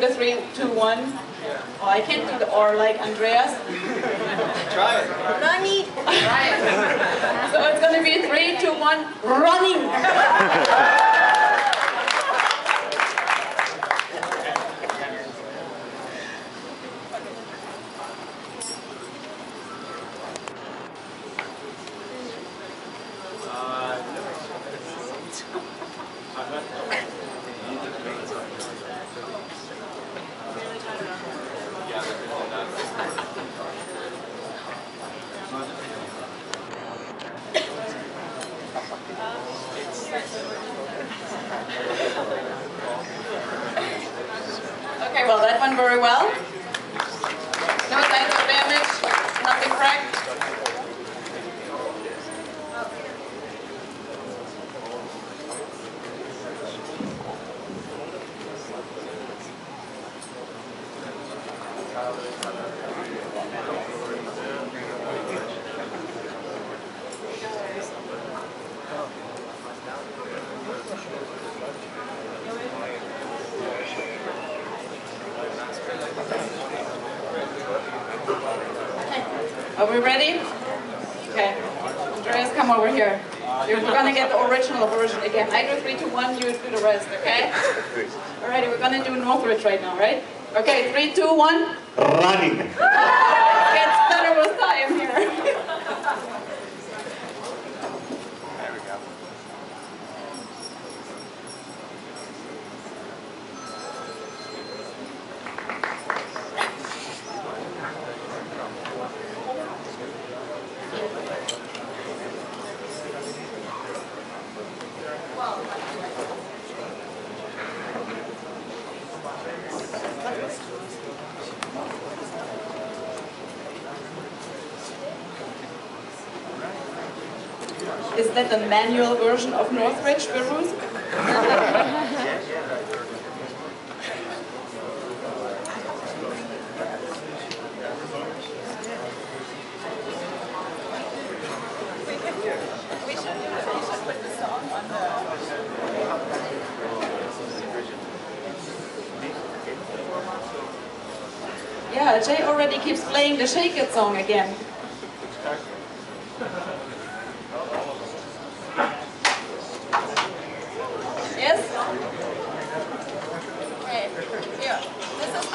do the three, two, one. Oh, I can't do the or like Andreas. Try it. Running. so it's gonna be three, two, one, running. Well that went very well. No signs of damage, nothing cracked. Are we ready? Okay. Andreas, come over here. We're gonna get the original version again. I do three, two, one, you do the rest, okay? Alrighty, we're gonna do Northridge right now, right? Okay, three, two, one. Running. Is that the manual version of Northridge, Beirut? Yeah, Jay already keeps playing the Shake It song again. Yes? Okay, here. This is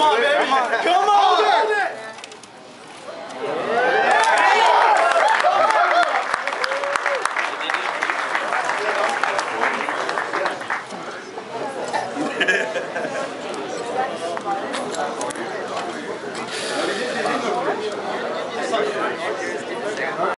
Come on, baby. Come on.